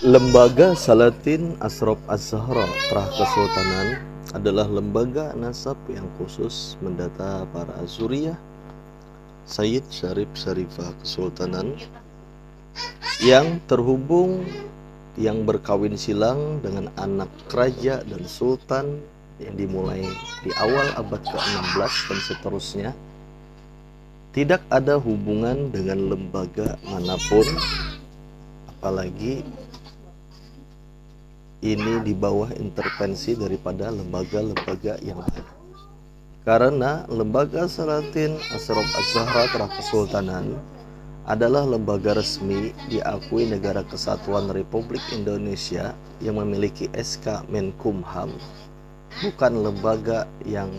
Lembaga Salatin Asrop Az-Zahra Terah Kesultanan adalah lembaga nasab yang khusus mendata para Azuriyah Sayyid Syarif Syarifah Kesultanan yang terhubung yang berkawin silang dengan anak raja dan sultan yang dimulai di awal abad ke-16 dan seterusnya. Tidak ada hubungan dengan lembaga mana pun apalagi ini di bawah intervensi daripada lembaga-lembaga yang lain. Karena lembaga Salatin Asraf Az-Zahra Kesultanan adalah lembaga resmi diakui Negara Kesatuan Republik Indonesia yang memiliki SK Menkumham, bukan lembaga yang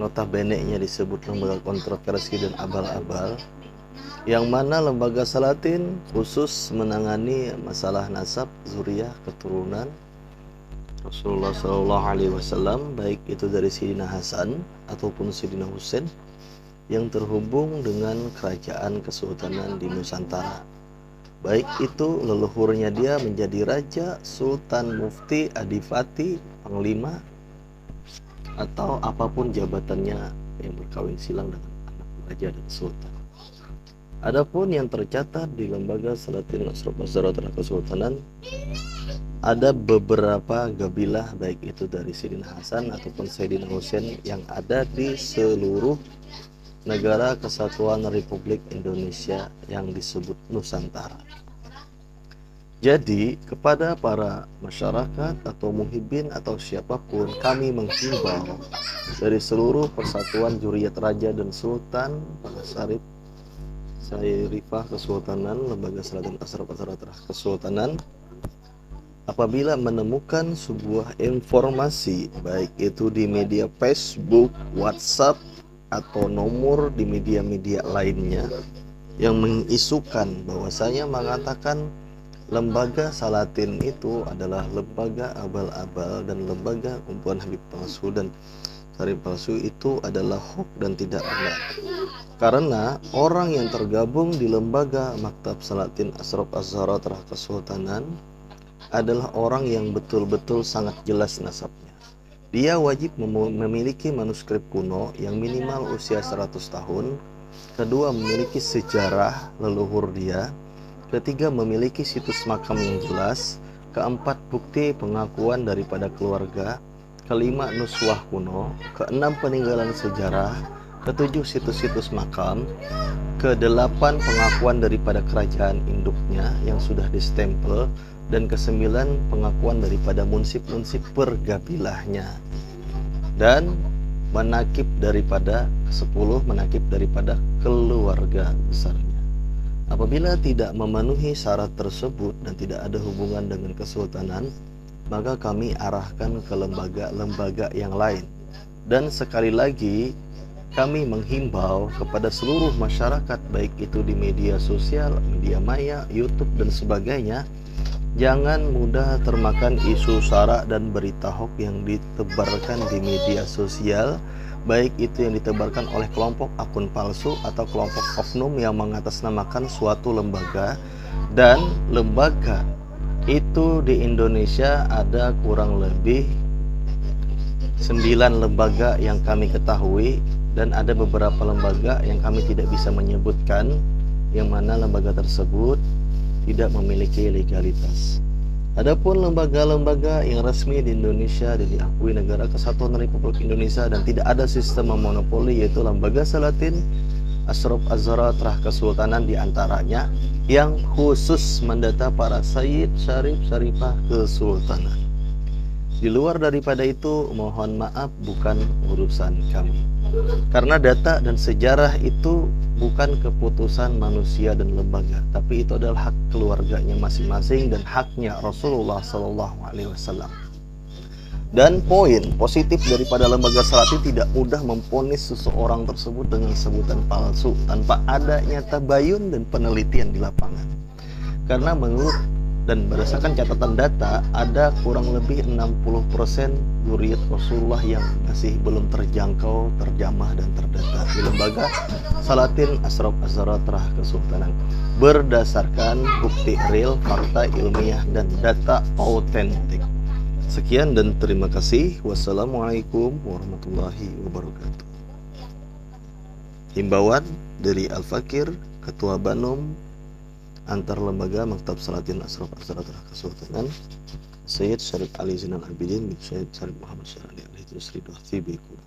notabene-nya disebut lembaga kontroversi dan abal-abal, yang mana lembaga Salatin khusus menangani masalah nasab, zuriyah, keturunan Rasulullah Shallallahu Alaihi Wasallam baik itu dari Sidina Hasan ataupun Sidina Husain yang terhubung dengan kerajaan kesultanan di Nusantara. Baik itu leluhurnya dia menjadi raja, sultan, mufti, adipati, panglima, atau apa pun jabatannya yang berkawin silang dengan anak raja dan sultan. Adapun yang tercatat di lembaga Salatin Basara Kesultanan ada beberapa gabilah baik itu dari Sayyidina Hasan ataupun Sayyidina Husain yang ada di seluruh negara kesatuan Republik Indonesia yang disebut Nusantara. Jadi kepada para masyarakat atau muhibin atau siapa pun kami menghimbau dari seluruh persatuan juriat raja dan sultan pada Sarif saya Rifah Kesultanan Lembaga Selatan Asraf Asraf Kesultanan. Apabila menemukan sebuah informasi baik itu di media Facebook, WhatsApp atau nomor di media-media lainnya yang mengisukan bahwasanya mengatakan lembaga Salatin itu adalah lembaga abal-abal dan lembaga kumpulan Habib palsu Syarif palsu itu adalah hoax dan tidak benar. Karena orang yang tergabung di lembaga Maktab Salatin Asraf Azhara Terah Kesultanan adalah orang yang betul-betul sangat jelas nasabnya. Dia wajib memiliki manuskrip kuno yang minimal usia 100 tahun. Kedua, memiliki sejarah leluhur dia. Ketiga, memiliki situs makam yang jelas. Keempat, bukti pengakuan daripada keluarga kelima nuswah kuno, keenam peninggalan sejarah, ketujuh situs-situs makam, kedelapan pengakuan daripada kerajaan induknya yang sudah distempel, dan kesembilan pengakuan daripada munsip-munsip pergabilahnya. Dan menakib daripada sepuluh menakib daripada keluarga besarnya. Apabila tidak memenuhi syarat tersebut dan tidak ada hubungan dengan kesultanan, maka kami arahkan ke lembaga-lembaga yang lain. Dan sekali lagi, kami menghimbau kepada seluruh masyarakat baik itu di media sosial, media maya, YouTube dan sebagainya, jangan mudah termakan isu sara dan berita hoax yang ditebarkan di media sosial, baik itu yang ditebarkan oleh kelompok akun palsu atau kelompok oknum yang mengatasnamakan suatu lembaga dan lembaga itu di Indonesia ada kurang lebih 9 lembaga yang kami ketahui dan ada beberapa lembaga yang kami tidak bisa menyebutkan yang mana lembaga tersebut tidak memiliki legalitas. Adapun lembaga-lembaga yang resmi di Indonesia dan diakui negara kesatuan Republik Indonesia dan tidak ada sistem monopoli yaitu lembaga Salatin, Asraf Azhara Terah Kesultanan di antaranya yang khusus mendata para Sayyid Syarif Syarifah Kesultanan. Di luar daripada itu, mohon maaf bukan urusan kami. Karena data dan sejarah itu bukan keputusan manusia dan lembaga, tapi itu adalah hak keluarganya masing-masing dan haknya Rasulullah Sallallahu Alaihi Wasallam. Dan poin positif daripada lembaga salati tidak mudah memponis seseorang tersebut dengan sebutan palsu tanpa adanya tabayun dan penelitian di lapangan. Karena menurut dan berdasarkan catatan data ada kurang lebih 60% zuriat Rasulullah yang masih belum terjangkau, terjamah dan terdata di lembaga Salatin Asraf Azaratrah Kesultanan berdasarkan bukti real, fakta ilmiah dan data autentik. Sekian dan terima kasih. Wassalamualaikum warahmatullahi wabarakatuh. Himbauan dari Al-Fakir, Ketua Banum, antar lembaga Maktab Salatin Asraf Asratul Kesultanan Sayyid Syarif Ali Zinal Abidin bin Sayyid Syarif Muhammad Syarif Ali Tusri Dohti Bikum